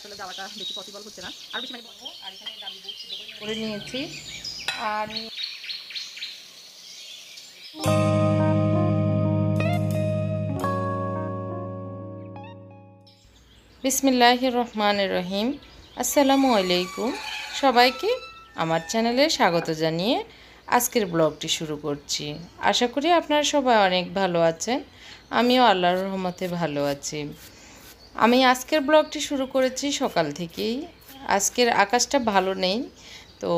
আসলে যাওয়াটা বেশি পসিবল হচ্ছে না। আর বেশি মানে বলব, আর এখানে ডাল বুট করে নিয়েছি। আর বিসমিল্লাহ রহমান রহিম আসসালামু আলাইকুম। সবাইকে আমার চ্যানেলে স্বাগত জানিয়ে আজকের ব্লগটি শুরু করছি। আশা করি আপনারা সবাই অনেক ভালো আছেন। আমিও আল্লাহর রহমতে ভালো আছি। আমি আজকের ব্লগটি শুরু করেছি সকাল থেকেই। আজকের আকাশটা ভালো নেই, তো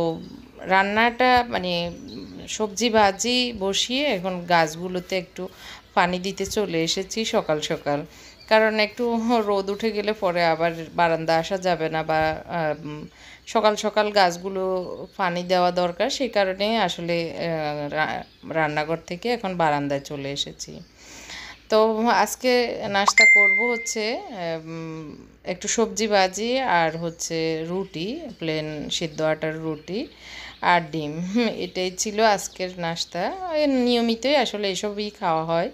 রান্নাটা মানে সবজি ভাজি বসিয়ে এখন গাছগুলোতে একটু পানি দিতে চলে এসেছি সকাল সকাল। কারণ একটু রোদ উঠে গেলে পরে আবার বারান্দা আসা যাবে না বা সকাল সকাল গাছগুলো পানি দেওয়া দরকার। সেই কারণে আসলে রান্নাঘর থেকে এখন বারান্দায় চলে এসেছি। তো আজকে নাস্তা করব হচ্ছে একটু সবজি ভাজি আর হচ্ছে রুটি প্লেন সিদ্ধ আটার রুটি আর ডিম। এটাই ছিল আজকের নাস্তা। নিয়মিতই আসলে এসবই খাওয়া হয়।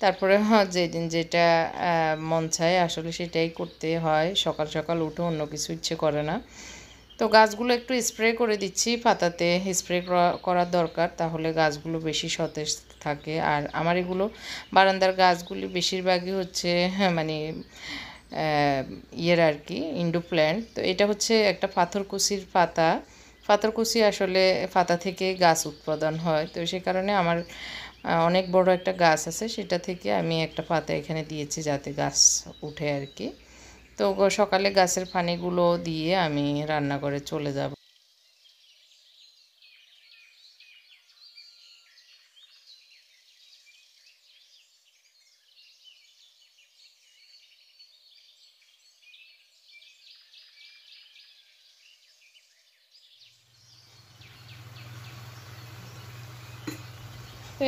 তারপরে যেদিন যেটা মন চায় আসলে সেটাই করতে হয়। সকাল সকাল উঠে অন্য কিছু ইচ্ছে করে না। তো গাছগুলো একটু স্প্রে করে দিচ্ছি, পাতাতে স্প্রে করার দরকার। তাহলে গাছগুলো বেশি সতেজ থাকে। আর আমার এগুলো বারান্দার গাছগুলি বেশিরভাগই হচ্ছে হ্যাঁ, মানে ইয়ের আর কি ইন্ডো প্ল্যান্ট। তো এটা হচ্ছে একটা পাথরকুচির পাতা। পাথরকুচি আসলে পাতা থেকে গাছ উৎপাদন হয়। তো সে কারণে আমার অনেক বড় একটা গাছ আছে। সেটা থেকে আমি একটা পাতা এখানে দিয়েছি যাতে গাছ উঠে আর কি। তো সকালে গাছের পানিগুলো দিয়ে আমি রান্নাঘরে চলে যাব।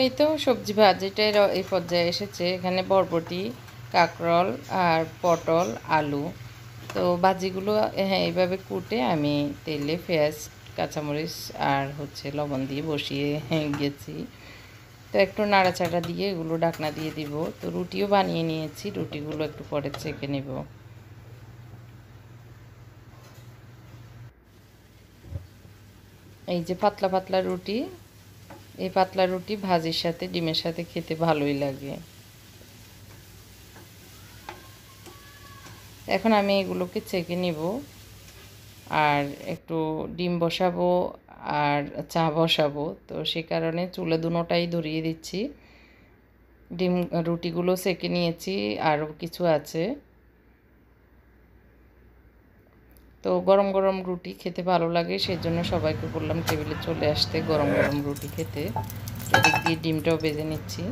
এই তো সবজি ভাজিটা এই পর্যায়ে এসেছে। এখানে বরবটি, কাঁকরোল আর পটল, আলু। তো ভাজিগুলো হ্যাঁ এইভাবে কুটে আমি তেলে পেঁয়াজ, কাঁচামরিচ আর হচ্ছে লবণ দিয়ে বসিয়ে গেছি। তো একটু নাড়াচাড়া দিয়ে এগুলো ডাকনা দিয়ে দিব। তো রুটিও বানিয়ে নিয়েছি। রুটিগুলো একটু পরে চেকে নেব। এই যে পাতলা পাতলা রুটি এই পাতলা রুটি ভাজির সাথে, ডিমের সাথে খেতে ভালোই লাগে। এখন আমি এগুলোকে চেকে নিব আর একটু ডিম বসাবো আর চা বসাবো। তো সে কারণে চুলে দুটোটাই ধরিয়ে দিচ্ছি। ডিম, রুটিগুলো সেকে নিয়েছি, আরও কিছু আছে। তো গরম গরম রুটি খেতে ভালো লাগে সেই জন্য সবাইকে বললাম টেবিলে চলে আসতে গরম গরম রুটি খেতে। এদিক দিয়ে ডিমটাও বেজে নিচ্ছি।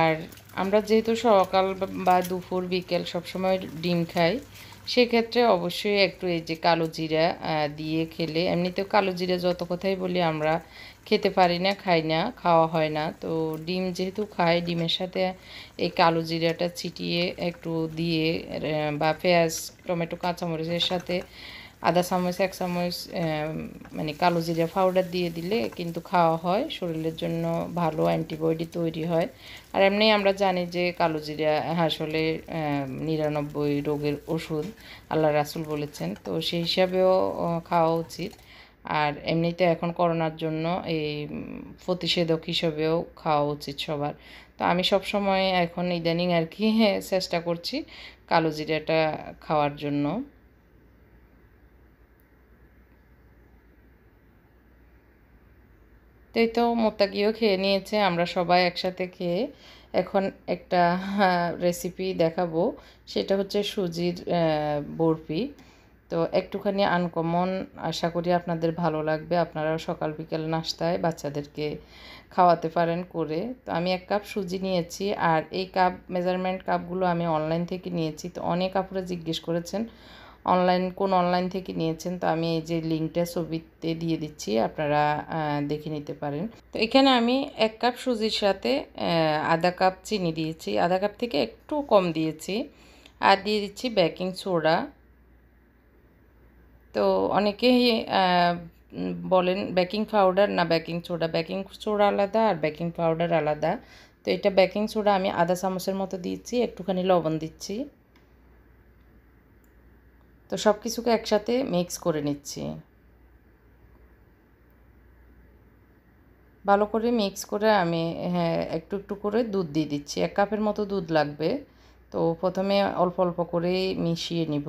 আর আমরা যেহেতু সকাল বা দুপুর, বিকেল সবসময় ডিম খাই, সেক্ষেত্রে অবশ্যই একটু এই যে কালো জিরা দিয়ে খেলে, এমনিতেও কালো জিরা যত কথাই বলি আমরা খেতে পারি না, খাই না, খাওয়া হয় না। তো ডিম যেহেতু খাই, ডিমের সাথে এই কালো জিরাটা ছিটিয়ে একটু দিয়ে বা পেঁয়াজ, টমেটো, কাঁচামরিচের সাথে আধা চামচ, এক চামচ মানে কালো জিরা পাউডার দিয়ে দিলে কিন্তু খাওয়া হয়, শরীরের জন্য ভালো, অ্যান্টিবডি তৈরি হয়। আর এমনি আমরা জানি যে কালো জিরা আসলে নিরানব্বই রোগের ওষুধ, আল্লাহ রাসুল বলেছেন। তো সেই হিসাবেও খাওয়া উচিত। আর এমনিতে এখন করোনার জন্য এই প্রতিষেধক হিসেবেও খাওয়া উচিত সবার। তো আমি সব সময় এখন ইদানিং আর কি চেষ্টা করছি কালো জিরাটা খাওয়ার জন্য। তাই তো মোত্তাকিও খেয়ে নিয়েছে, আমরা সবাই একসাথে খেয়ে এখন একটা রেসিপি দেখাবো। সেটা হচ্ছে সুজির বরফি। তো একটুখানি আনকমন আশা করি আপনাদের ভালো লাগবে। আপনারাও সকাল বিকেল নাস্তায় বাচ্চাদেরকে খাওয়াতে পারেন করে। তো আমি এক কাপ সুজি নিয়েছি আর এই কাপ মেজারমেন্ট কাপগুলো আমি অনলাইন থেকে নিয়েছি। তো অনেক আপুরা জিজ্ঞেস করেছেন অনলাইন কোন অনলাইন থেকে নিয়েছেন? তো আমি এই যে লিঙ্কটা ছবিতে দিয়ে দিচ্ছি, আপনারা দেখে নিতে পারেন। তো এখানে আমি এক কাপ সুজির সাথে আধা কাপ চিনি দিয়েছি। আধা কাপ থেকে একটু কম দিয়েছি। আর দিয়ে দিচ্ছি বেকিং সোডা তো অনেকেই বলেন বেকিং পাউডার না বেকিং সোডা বেকিং সোডা আলাদা আর বেকিং পাউডার আলাদা। তো এটা বেকিং সোডা আমি আধা চামচের মতো দিচ্ছি, একটুখানি লবণ দিচ্ছি। তো সব কিছুকে একসাথে মিক্স করে নিচ্ছি। ভালো করে মিক্স করে আমি হ্যাঁ একটু একটু করে দুধ দিয়ে দিচ্ছি। এক কাপের মতো দুধ লাগবে। তো প্রথমে অল্প অল্প করে মিশিয়ে নিব।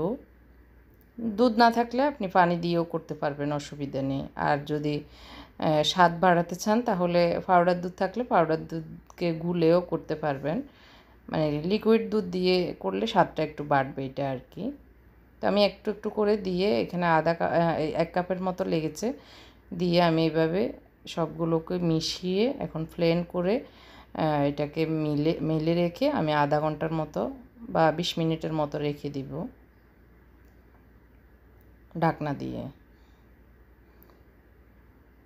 দুধ না থাকলে আপনি পানি দিয়েও করতে পারবেন অসুবিধা নেই। আর যদি স্বাদ বাড়াতে চান তাহলে পাউডার দুধ থাকলে পাউডার দুধকে গুলেও করতে পারবেন। মানে লিকুইড দুধ দিয়ে করলে স্বাদটা একটু বাড়বে এটা আর কি। তো আমি একটু একটু করে দিয়ে এখানে আধা এক কাপের মতো লেগেছে। দিয়ে আমি এভাবে সবগুলোকে মিশিয়ে এখন ফ্লেন করে এটাকে মিলে, মেলে রেখে আমি আধা ঘণ্টার মতো বা বিশ মিনিটের মতো রেখে দিব। ঢাকনা দিয়ে।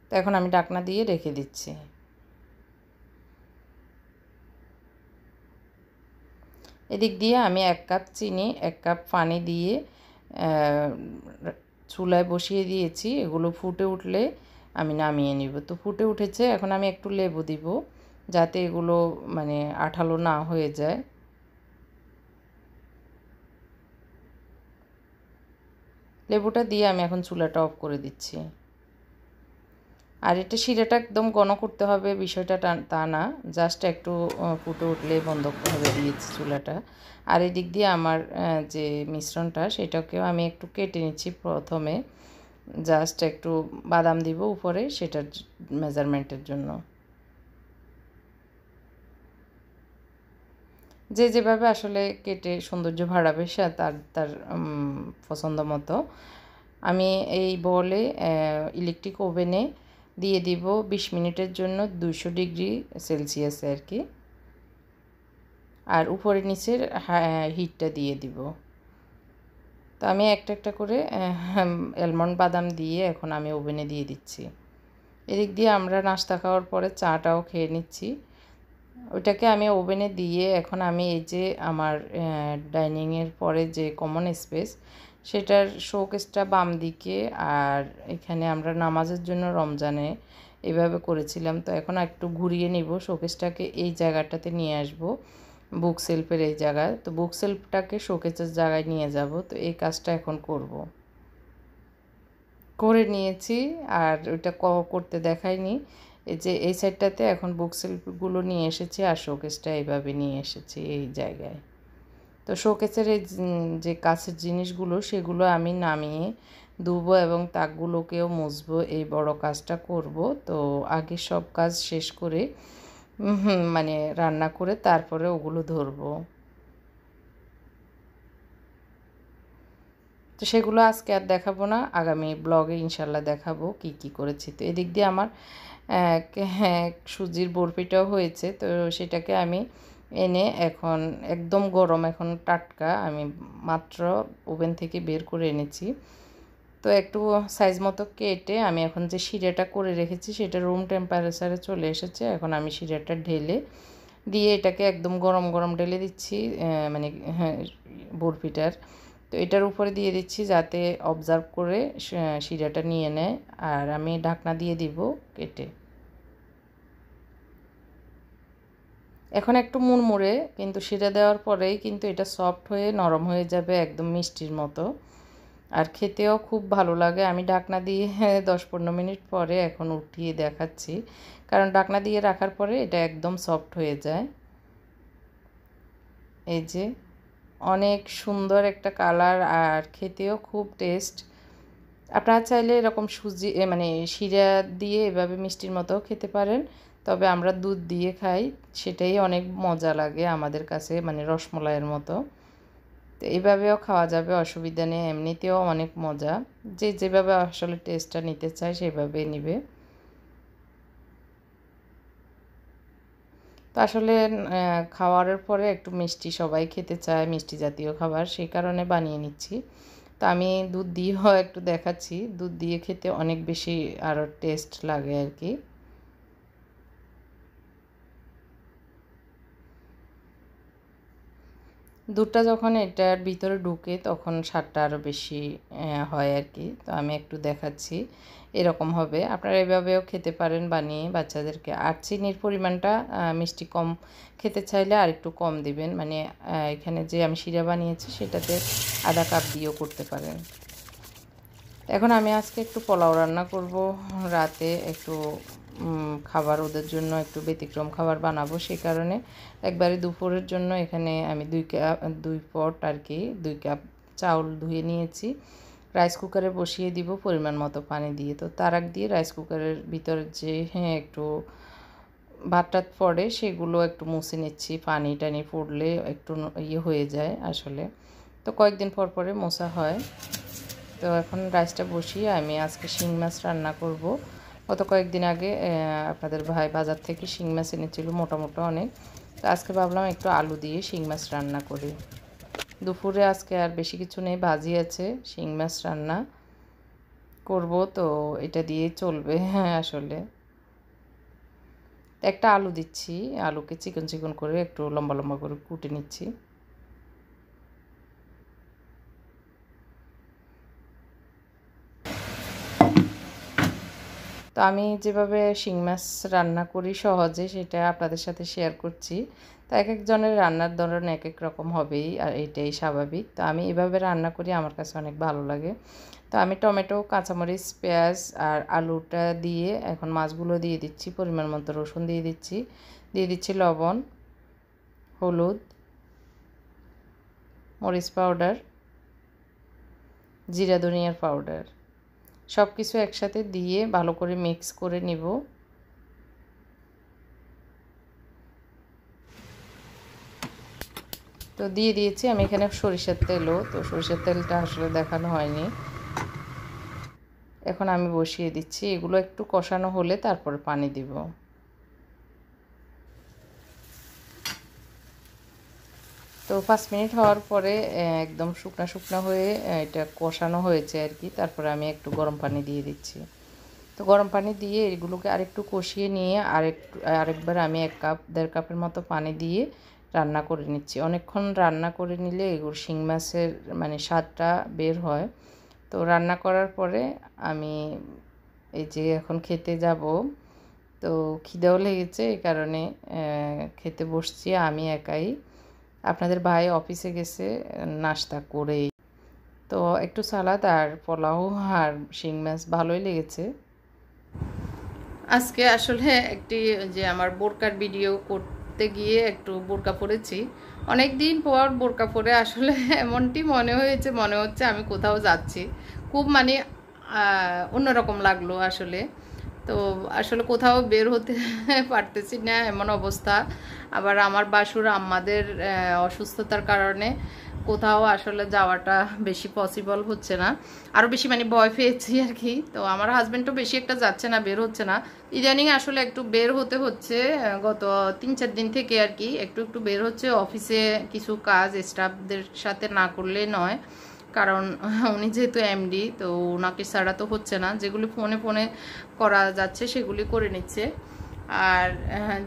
তো এখন আমি ঢাকনা দিয়ে রেখে দিচ্ছি। এদিক দিয়ে আমি এক কাপ চিনি, এক কাপ পানি দিয়ে চুলায় বসিয়ে দিয়েছি। এগুলো ফুটে উঠলে আমি নামিয়ে নিব। তো ফুটে উঠেছে, এখন আমি একটু লেবু দিব, যাতে এগুলো মানে আঠালো না হয়ে যায়। লেবুটা দিয়ে আমি এখন চুলাটা অফ করে দিচ্ছি। আর এটা শিরাটা একদম ঘন করতে হবে, বিষয়টা তা না। জাস্ট একটু ফুটে উঠলে বন্ধ হবে দিয়েছি চুলাটা। আর এদিক দিয়ে আমার যে মিশ্রণটা, সেটাকেও আমি একটু কেটে নিচ্ছি প্রথমে। জাস্ট একটু বাদাম দিব উপরে, সেটার মেজারমেন্টের জন্য। যে যেভাবে আসলে কেটে সৌন্দর্য ভাড়াবে সে তার তার পছন্দ মতো। আমি এই বলে ইলেকট্রিক ওভেনে দিয়ে দিব বিশ মিনিটের জন্য দুশো ডিগ্রি সেলসিয়াসে আর কি আর উপরে নিচের হিটটা দিয়ে দিব। তো আমি একটা একটা করে অ্যালমন্ড বাদাম দিয়ে এখন আমি ওভেনে দিয়ে দিচ্ছি। এদিক দিয়ে আমরা নাস্তা খাওয়ার পরে চাটাও খেয়ে নিচ্ছি। ওইটাকে আমি ওভেনে দিয়ে এখন আমি এই যে আমার ডাইনিংয়ের পরে যে কমন স্পেস, সেটার শোকেসটা বাম দিকে আর এখানে আমরা নামাজের জন্য রমজানে এভাবে করেছিলাম। তো এখন একটু ঘুরিয়ে নিব, শোকেসটাকে এই জায়গাটাতে নিয়ে আসব বুক সেলফের এই জায়গায়। তো বুক সেলফটাকে শোকেসের জায়গায় নিয়ে যাব, তো এই কাজটা এখন করব। করে নিয়েছি আর ওইটা করতে দেখায়নি এই যে, এই সাইডটাতে এখন বুক সেলফগুলো নিয়ে এসেছি আর শোকেসটা এইভাবে নিয়ে এসেছি এই জায়গায়। তো শোকেসের এই যে কাছের জিনিসগুলো সেগুলো আমি নামিয়ে ধুবো এবং তাকগুলোকেও মুছবো, এই বড় কাজটা করব। তো আগে সব কাজ শেষ করে মানে রান্না করে তারপরে ওগুলো ধরবো। তো সেগুলো আজকে আর দেখাবো না, আগামী ব্লগে ইনশাল্লাহ দেখাবো কি কি করেছি। তো এদিক দিয়ে আমার সুজির বরফিটাও হয়েছে। তো সেটাকে আমি এনে এখন একদম গরম, এখন টাটকা আমি মাত্র ওভেন থেকে বের করে এনেছি। তো একটু সাইজ মতো কেটে আমি এখন যে শিরাটা করে রেখেছি, সেটা রুম টেম্পারেচারে চলে এসেছে। এখন আমি শিরাটা ঢেলে দিয়ে এটাকে একদম গরম গরম ঢেলে দিচ্ছি মানে হ্যাঁ বরফিটার। তো এটার উপরে দিয়ে দিচ্ছি যাতে অবজার্ভ করে শিরাটা নিয়ে নেয়। আর আমি ঢাকনা দিয়ে দিব কেটে। এখন একটু মুড়মুড়ে, কিন্তু শিরা দেওয়ার পরেই কিন্তু এটা সফট হয়ে, নরম হয়ে যাবে একদম মিষ্টির মতো। আর খেতেও খুব ভালো লাগে। আমি ডাকনা দিয়ে দশ পনেরো মিনিট পরে এখন উঠিয়ে দেখাচ্ছি। কারণ ডাকনা দিয়ে রাখার পরে এটা একদম সফট হয়ে যায়। এই যে, অনেক সুন্দর একটা কালার আর খেতেও খুব টেস্ট আপনারা চাইলে এরকম সুজি মানে শিরা দিয়ে এভাবে মিষ্টির মতো খেতে পারেন। তবে আমরা দুধ দিয়ে খাই, সেটাই অনেক মজা লাগে আমাদের কাছে মানে রসমলাইয়ের মতো। তো এইভাবেও খাওয়া যাবে, অসুবিধা নেই, এমনিতেও অনেক মজা। যে যেভাবে আসলে টেস্টটা নিতে চায় সেভাবে নিবে। তো আসলে খাওয়ার পরে একটু মিষ্টি সবাই খেতে চায়, মিষ্টি জাতীয় খাবার, সেই কারণে বানিয়ে নিচ্ছি। তো আমি দুধ দিয়েও একটু দেখাচ্ছি, দুধ দিয়ে খেতে অনেক বেশি আরও টেস্ট লাগে আর কি। দুধটা যখন এটার ভিতরে ঢুকে তখন স্বাদটা আরও বেশি হয় আর কি তো আমি একটু দেখাচ্ছি। এরকম হবে। আপনারা এভাবেও খেতে পারেন বানিয়ে বাচ্চাদেরকে। আর চিনির পরিমাণটা মিষ্টি কম খেতে চাইলে আর একটু কম দিবেন। মানে এখানে যে আমি শিরা বানিয়েছি সেটাতে আধা কাপ দিয়েও করতে পারেন। এখন আমি আজকে একটু পোলাও রান্না করব। রাতে একটু খাবার ওদের জন্য একটু ব্যতিক্রম খাবার বানাবো সেই কারণে একবারে দুপুরের জন্য এখানে আমি দুই কাপ দুই পট আর কি, দুই কাপ চাউল ধুয়ে নিয়েছি। রাইস কুকারে বসিয়ে দিব পরিমাণ মতো পানি দিয়ে। তো তার আগ দিয়ে রাইস কুকারের ভিতরে যে হ্যাঁ একটু ভাতটা পড়ে সেগুলো একটু মুছে নিচ্ছি, পানি টানি পড়লে একটু ইয়ে হয়ে যায় আসলে। তো কয়েকদিন পর পরে মোছা হয়। তো এখন রাইসটা বসিয়ে আমি আজকে শিং মাছ রান্না করব। গত কয়েকদিন আগে আপনাদের ভাই বাজার থেকে শিং মাছ এনেছিল মোটা মোটা অনেক। তো আজকে ভাবলাম একটু আলু দিয়ে শিং মাছ রান্না করি। দুপুরে আজকে আর বেশি কিছু নেই, ভাজি আছে, শিং মাছ রান্না করব তো এটা দিয়েই চলবে হ্যাঁ আসলে একটা আলু দিচ্ছি, আলুকে চিকন চিকন করে একটু লম্বা লম্বা করে কুটে নিচ্ছি। আমি যেভাবে শিং মাছ রান্না করি সহজে, সেটা আপনাদের সাথে শেয়ার করছি। তো এক একজনের রান্নার ধরন এক এক রকম হবেই, আর এটাই স্বাভাবিক। তো আমি এভাবে রান্না করি, আমার কাছে অনেক ভালো লাগে। তো আমি টমেটো, কাঁচামরিচ, পেঁয়াজ আর আলুটা দিয়ে এখন মাছগুলো দিয়ে দিচ্ছি, পরিমাণ মতো রসুন দিয়ে দিচ্ছি। দিয়ে দিচ্ছি লবণ, হলুদ, মরিচ পাউডার জিরা, ধনিয়ার পাউডার সব কিছু একসাথে দিয়ে ভালো করে মিক্স করে নিব। তো দিয়ে দিয়েছি, আমি এখানে সরিষার তেলও, তো সরিষার তেলটা আসলে দেখানো হয়নি। এখন আমি বসিয়ে দিচ্ছি, এগুলো একটু কষানো হলে তারপর পানি দিব। তো পাঁচ মিনিট হওয়ার পরে একদম শুকনা শুকনো হয়ে এটা কষানো হয়েছে আর কি। তারপরে আমি একটু গরম পানি দিয়ে দিচ্ছি। তো গরম পানি দিয়ে এগুলোকে আরেকটু কষিয়ে নিয়ে আরেকটু, আরেকবার আমি এক কাপ, দেড় কাপের মতো পানি দিয়ে রান্না করে নিচ্ছি। অনেকক্ষণ রান্না করে নিলে এগুলো শিং মাছের মানে স্বাদটা বের হয়। তো রান্না করার পরে আমি এই যে এখন খেতে যাব, তো খিদেও লেগেছে এই কারণে খেতে বসছি। আমি একাই। আপনাদের ভাই অফিসে গেছে, নাস্তা করেই। তো একটু সালাদ আর পোলাও আর শিং মাছ ভালোই লেগেছে। আজকে আসলে একটি যে আমার বোরকার ভিডিও করতে গিয়ে একটু বোরকা পরেছি। অনেক দিন পর বোরকা পরে আসলে এমনটি মনে হয়েছে, মনে হচ্ছে আমি কোথাও যাচ্ছি। খুব মানে অন্যরকম লাগল আসলে। তো আসলে কোথাও বের হতে পারতেছি না, এমন অবস্থা। আবার আমার বাসুর আমাদের অসুস্থতার কারণে কোথাও আসলে যাওয়াটা বেশি পসিবল হচ্ছে না। আরও বেশি মানে ভয় পেয়েছি আর কি। তো আমার হাজব্যান্ডও বেশি একটা যাচ্ছে না, বের হচ্ছে না। ইদানিং আসলে একটু বের হতে হচ্ছে গত তিন চার দিন থেকে আর কি। একটু একটু বের হচ্ছে অফিসে কিছু কাজ স্টাফদের সাথে না করলে নয়। কারণ উনি যেহেতু এমডি তো ওনাকে ছাড়া তো হচ্ছে না। যেগুলি ফোনে ফোনে করা যাচ্ছে, সেগুলি করে নিচ্ছে। আর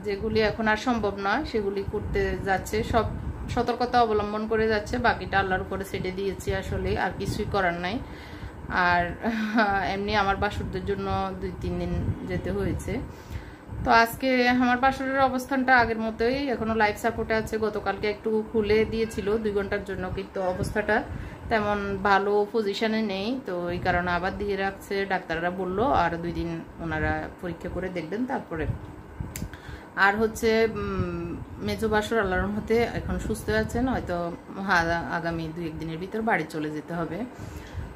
যেগুলি এখন আর সম্ভব নয়, সেগুলি করতে যাচ্ছে। সব সতর্কতা অবলম্বন করে যাচ্ছে। বাকিটা আল্লাহর উপরে সেটে দিয়েছি আসলে, আর কিছুই করার নাই। আর, এমনি আমার বাসুরদের জন্য দুই, তিন দিন যেতে হয়েছে। তো আজকে আমার বাসুরের অবস্থানটা আগের মতোই। এখনও লাইফ সাপোর্টে আছে। গতকালকে একটু খুলে দিয়েছিল দুই ঘণ্টার জন্য, কিন্তু অবস্থাটা তেমন ভালো পজিশনে নেই। তো এই কারণে আবার দিয়ে রাখছে। ডাক্তাররা বলল, আর দুই দিন ওনারা পরীক্ষা করে দেখবেন তারপরে। আর হচ্ছে মেজো বাসর আল্লাহর মতে এখন সুস্থ আছেন। হয়তো আগামী দুই একদিনের ভিতর বাড়ি চলে যেতে হবে।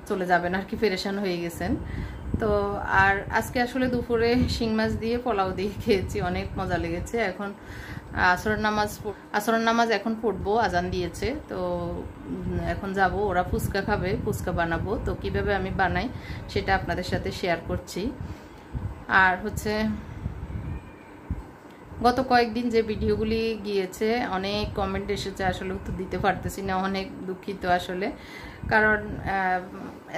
চলে যাবেন আর কি, ফেরেশান হয়ে গেছেন। তো আর আজকে আসলে দুপুরে শিং মাছ দিয়ে পোলাও দিয়ে খেয়েছি, অনেক মজা লেগেছে। এখন আসরের নামাজ আসরের নামাজ এখন পড়ব, আজান দিয়েছে। তো এখন যাব, ওরা ফুচকা খাবে, ফুচকা বানাবো। তো কীভাবে আমি বানাই সেটা আপনাদের সাথে শেয়ার করছি। আর হচ্ছে গত কয়েকদিন যে ভিডিওগুলি গিয়েছে, অনেক কমেন্ট এসেছে, আসলে উত্তর দিতে পারতেছি না, অনেক দুঃখিত আসলে। কারণ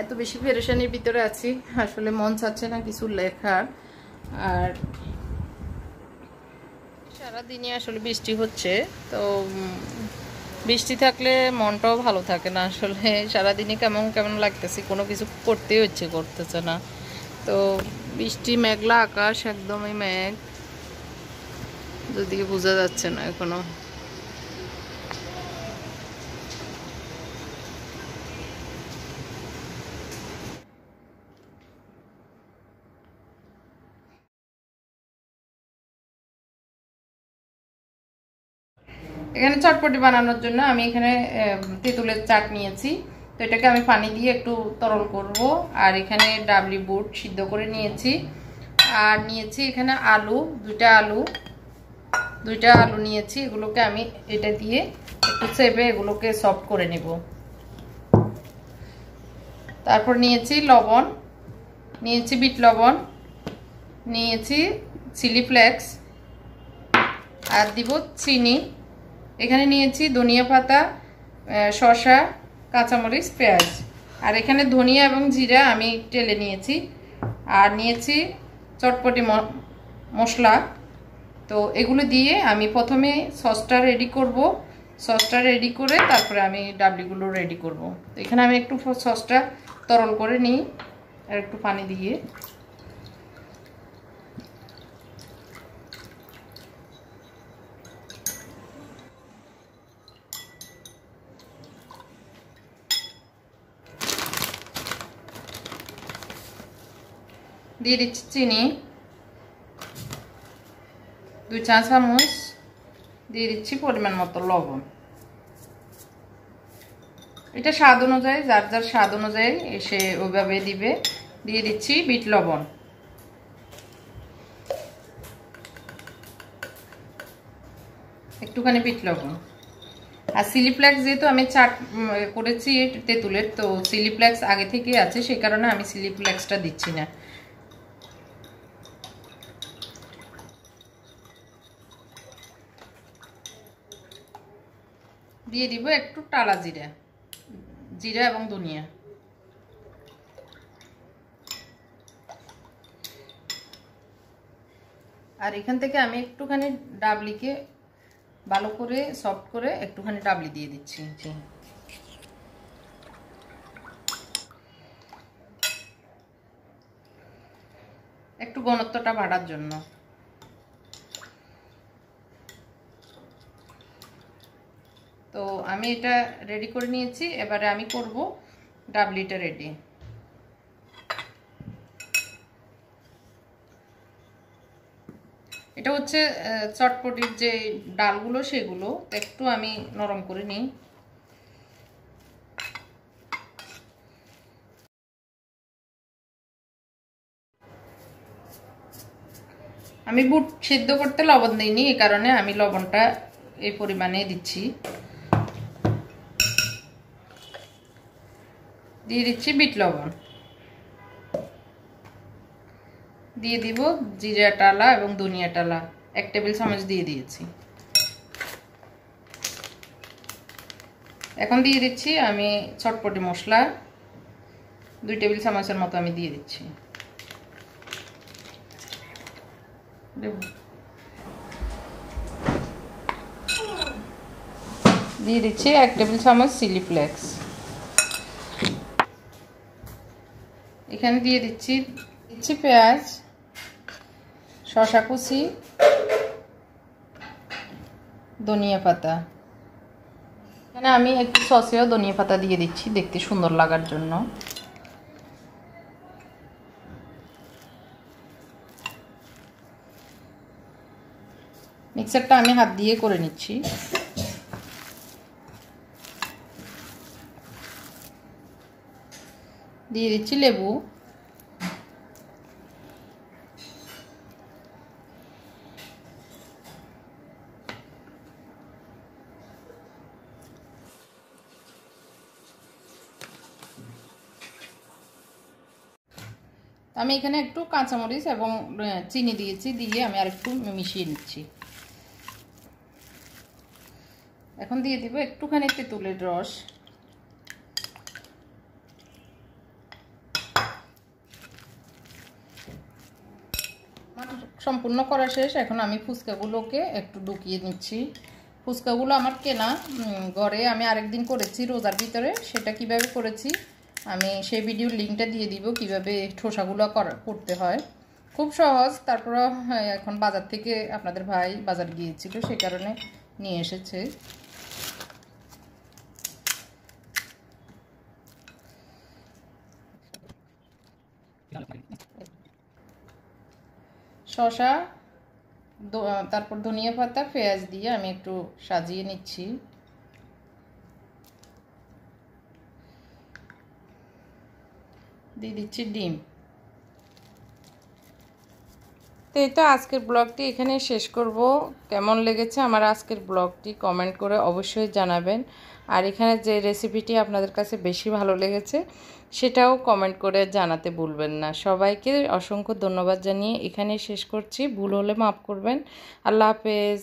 এত বেশি ফেরেশানির ভিতরে আছি, আসলে মন চাচ্ছে না কিছু লেখার। আর সারাদিনই আসলে বৃষ্টি হচ্ছে, তো বৃষ্টি থাকলে মনটাও ভালো থাকে না আসলে। সারাদিনই কেমন কেমন লাগতেছে, কোনো কিছু করতেই হচ্ছে করতেছে না। তো, বৃষ্টি, মেঘলা আকাশ, একদমই মেঘ। যদিও বোঝা যাচ্ছে না এখনও। এখানে চটপটি বানানোর জন্য আমি এখানে তেঁতুলের চাট নিয়েছি। তো এটাকে আমি পানি দিয়ে একটু তরল করব। আর এখানে ডাবলি বুট সিদ্ধ করে নিয়েছি। আর নিয়েছি এখানে আলু, দুইটা আলু। দুইটা আলু নিয়েছি, এগুলোকে আমি এটা দিয়ে একটু চেপে এগুলোকে সফট করে নেব। তারপর নিয়েছি লবণ, নিয়েছি বিট লবণ, নিয়েছি চিলি ফ্লেক্স, আর দিব চিনি। এখানে নিয়েছি ধনিয়া পাতা শসা, কাঁচামরিচ, পেঁয়াজ। আর এখানে ধনিয়া এবং জিরা আমি টেলে নিয়েছি। আর নিয়েছি চটপটি মশলা। তো এগুলো দিয়ে আমি প্রথমে সসটা রেডি করব। সসটা রেডি করে তারপরে আমি ডাবলিগুলো রেডি করব। তো এখানে আমি একটু সসটা তরল করে নিই আর একটু পানি দিয়ে। দিয়ে দিচ্ছি চিনি। দুই চা চামচ দিয়ে দিচ্ছি পরিমাণ মতো লবণ। এটা স্বাদ অনুযায়ী, যার যার স্বাদ অনুযায়ী এসে ওইভাবে দিবে। দিয়ে দিচ্ছি বিট লবণ। একটুখানি বিট লবণ। আর সিলিপ্লেক্স যেহেতু আমি চাট করেছি তেঁতুলের, তো সিলিপ্লেক্স আগে থেকে আছে, সেই কারণে আমি সিলিপ্লেক্সটা দিচ্ছি না। দিয়ে দিব একটু টালা জিরা। জিরা এবং ধনিয়া। আর এখান থেকে আমি একটুখানি ডাবলিকে ভালো করে সফট করে একটুখানি ডাবলি দিয়ে দিচ্ছি একটু ঘনত্বটা বাড়ার জন্য। তো আমি এটা রেডি করে নিয়েছি, এবারে আমি করব ডাবলিটা রেডি এটা হচ্ছে চটপটির যে ডালগুলো সেগুলো একটু আমি নরম করে নিই। আমি বুট সিদ্ধ করতে লবণ দিইনি, এই কারণে আমি লবণটা এই পরিমাণে দিচ্ছি। দিয়ে দিচ্ছি বিট লবণ। দিয়ে দিব জিরা টালা এবং ধনিয়া টালা। এক টেবিল চামচ দিয়ে দিয়েছি। এখন দিয়ে দিচ্ছি আমি চটপটি মশলা। দুই টেবিল চামচের মতো আমি দিয়ে দিচ্ছি। দিয়ে দিচ্ছি এক টেবিল চামচ চিলি ফ্লেক্স। এখানে দিয়ে দিচ্ছি দিচ্ছি পেঁয়াজ শশা কুচি, ধনিয়া পাতা। এখানে আমি একটু সসেও ধনিয়া পাতা দিয়ে দিচ্ছি দেখতে সুন্দর লাগার জন্য। মিক্সারটা আমি হাত দিয়ে করে নিচ্ছি। দিয়ে দিচ্ছি লেবু। আমি এখানে একটু কাঁচামরিচ এবং চিনি দিয়েছি, দিয়ে আমি আর একটু মিশিয়ে নিচ্ছি। এখন দিয়ে দিব একটুখানি তেঁতুলের রস। সম্পূর্ণ করা শেষ। এখন আমি ফুচকাগুলোকে একটু ঢুকিয়ে নিচ্ছি। ফুচকাগুলো আমার কেনা ঘরে আমি আরেকদিন করেছি রোজার ভিতরে, সেটা কীভাবে করেছি আমি সেই ভিডিওর লিঙ্কটা দিয়ে দিব, কীভাবে ঠোসাগুলো করা- করতে হয়। খুব সহজ, তারপর এখন বাজার থেকে আপনাদের ভাই বাজার গিয়েছিল, সে কারণে নিয়ে এসেছে। শশা তারপর ধনিয়া পাতা পেঁয়াজ দিয়ে আমি একটু সাজিয়ে নিচ্ছি। দিয়ে দিচ্ছি ডিম। তো এই তো আজকের ব্লগটি এখানে শেষ করব। কেমন লেগেছে আমার আজকের ব্লগটি কমেন্ট করে অবশ্যই জানাবেন। আর এখানে যে রেসিপিটি আপনাদের কাছে বেশি ভালো লেগেছে, সেটাও কমেন্ট করে জানাতে ভুলবেন না। সবাইকে অসংখ্য ধন্যবাদ জানিয়ে এখানে শেষ করছি। ভুল হলে মাফ করবেন। আল্লাহ হাফেজ।